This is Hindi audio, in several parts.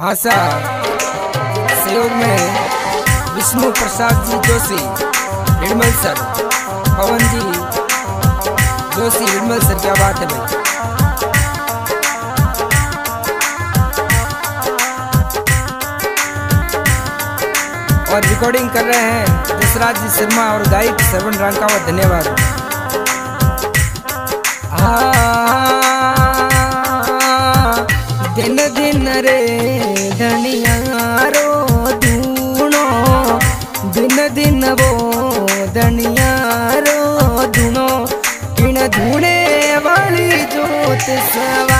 हाँ सर सहयोग में विष्णु प्रसाद जी जोशी, निर्मल सर, पवन जी जोशी, निर्मल सर क्या बात है और रिकॉर्डिंग कर रहे हैं दशराज जी शर्मा और गायक श्रवण रांकावत धन्यवाद। दिन दिन रे धनिया रो धूणो दिन दिन वो धनिया रो धूणो किण धूणे वाली जोत सवाई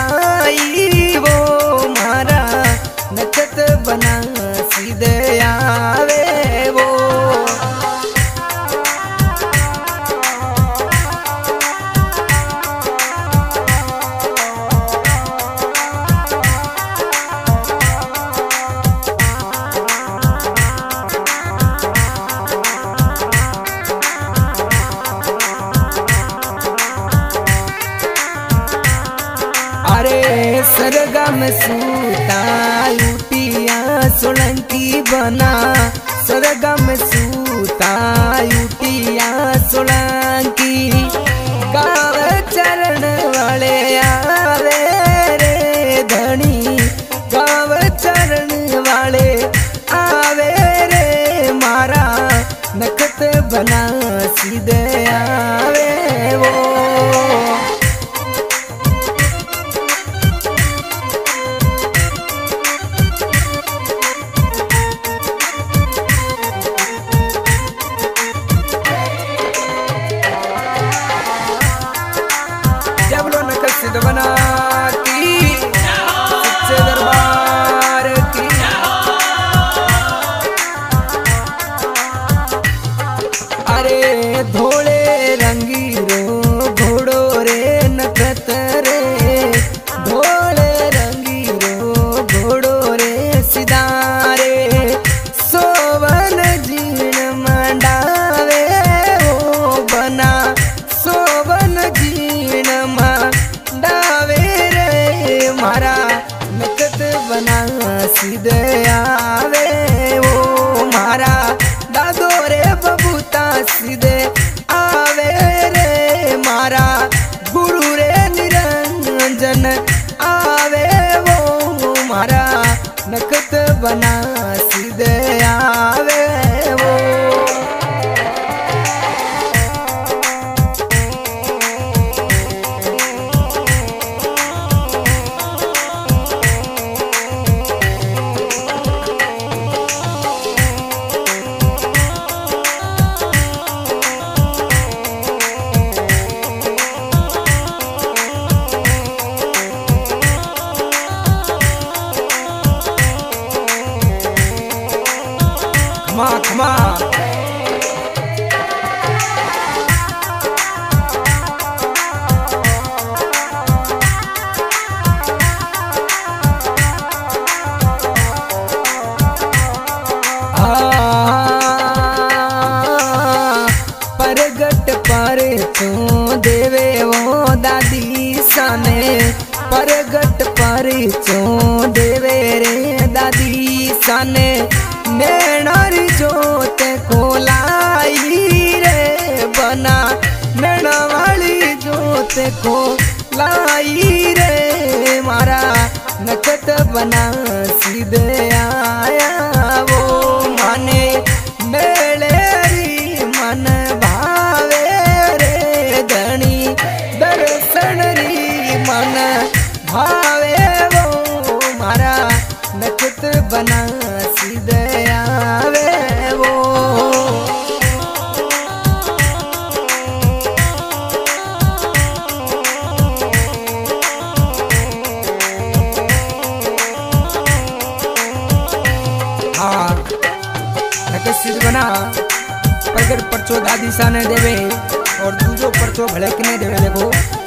जीण मंडावे ओ बना, सोवन जीण मंडावे रे। मारा नकत बना, सीधे आवे, ओ मारा दादो रे, बबूता सीधे आवे रे। मारा गुरु रे, निरंजन आवे वो मारा नकत बना, सीधे साने नैनार जोत को लाई रे बना। नैना वाली जोत को लाई रे मारा। नकत बना सीधे आया वो माने। मेले री मन भावे रे धनी। दर्शन री मन भावे वो मारा। नकत बना परचो नहीं देवे और दूजो पर तो भड़कने देवे देखो।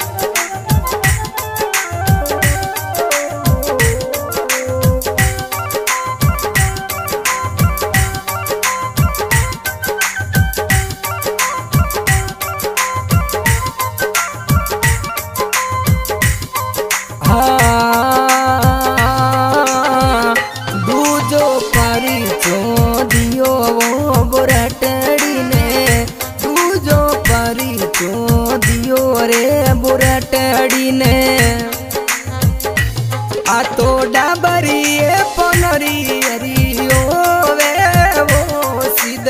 पड़ी ने आ तो डाबरिए पनरी हरियो वे, वो सीध।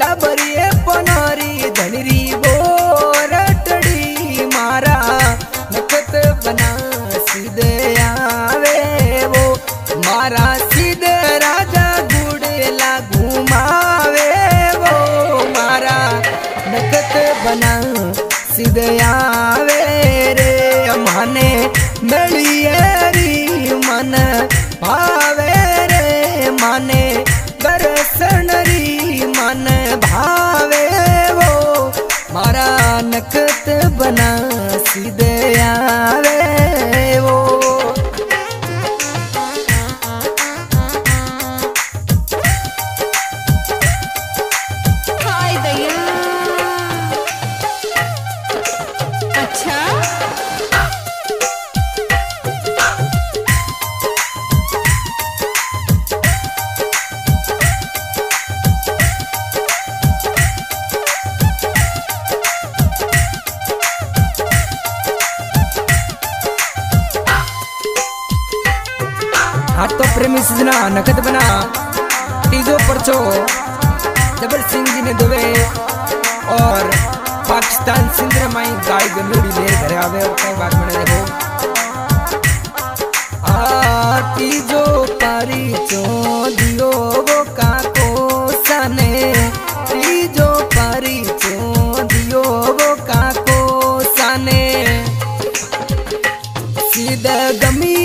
डाबरिए पनरी धनरी बोरटड़ी मारा, नखत बना सीध आवे वो। मारा सीध राजा गुड़ेला घुमावे वो। मारा नखत बना सीध आ माने दर्शन मन भावे वो। मारा नखत बना सीधे हाथ तो प्रेमी सजना नकद बना। टीजो परचो जबर सिंह जी ने दुबे। और पाकिस्तान सिंध माई गाय गंदोड़ी ले घर आवे, और कई बात बने देखो आती हाँ, जो पारी चो दियो वो काको सने। तीजो पारी चो दियो वो काको सने। सीधा गमी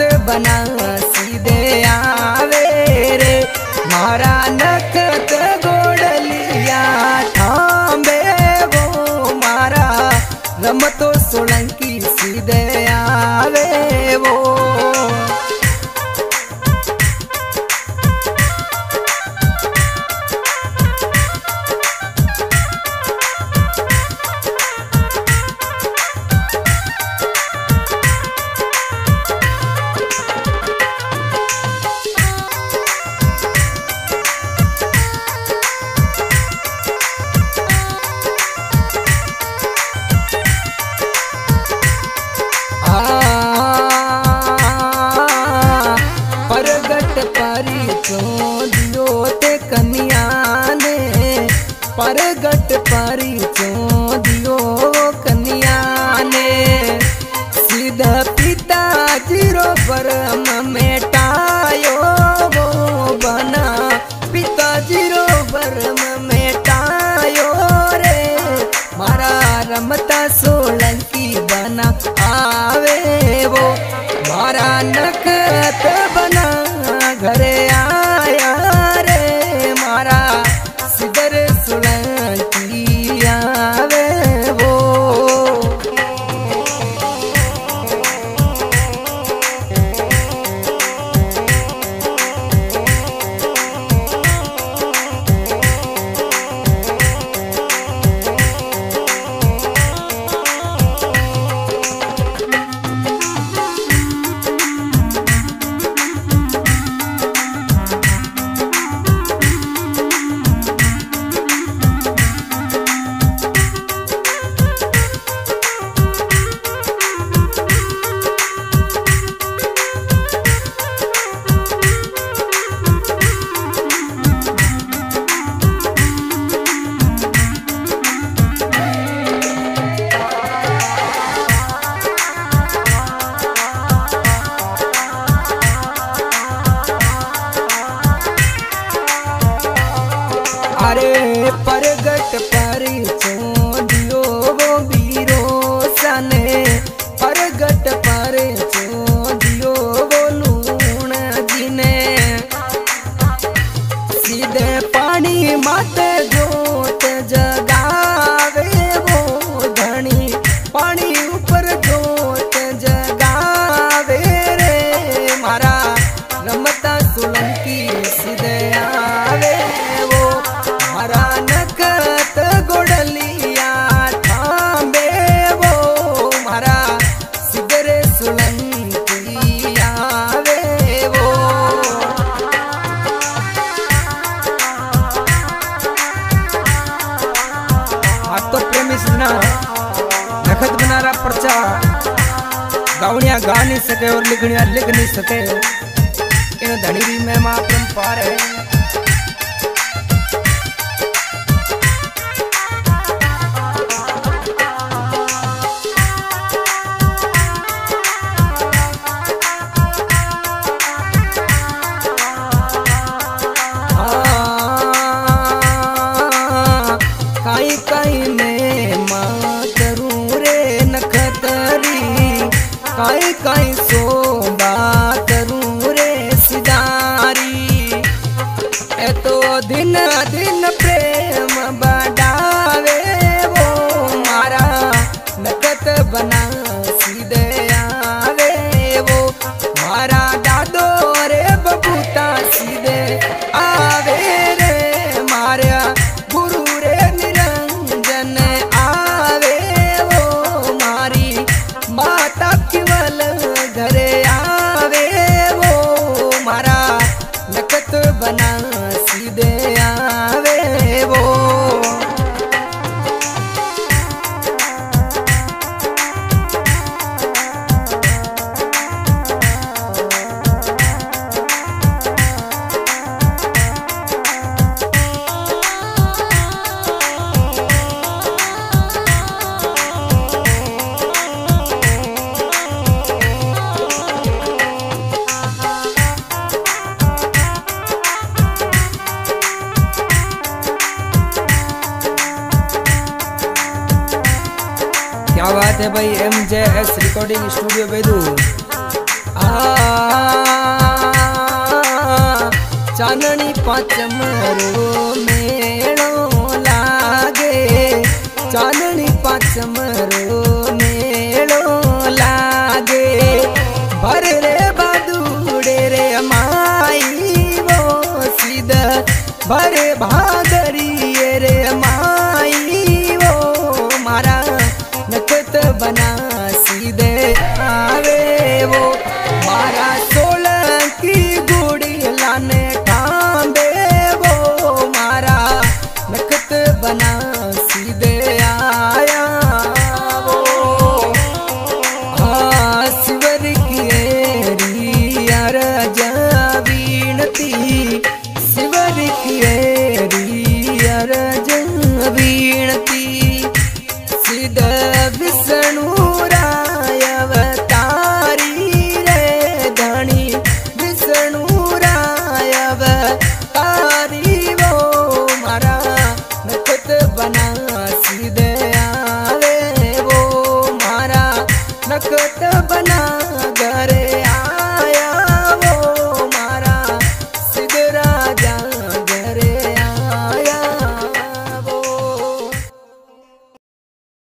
नकत बना परगट पारी चोदियो कन्या ने। सीधा पिता ज़ीरो परम मेटायो प्रगट प्या भावनारा प्रचार गाउनिया गा नहीं सके और लिखनिया लिख नहीं सके इन धनी भी मैं मातम पार है रिकॉर्डिंग स्टूडियो बेदू चांदनी पाचम रो मेड़ो लागे। चांदनी पाँच रो मेड़ो लागे। भर रे बदूड़े रे माई वो सीधा। भरे भाग Thank.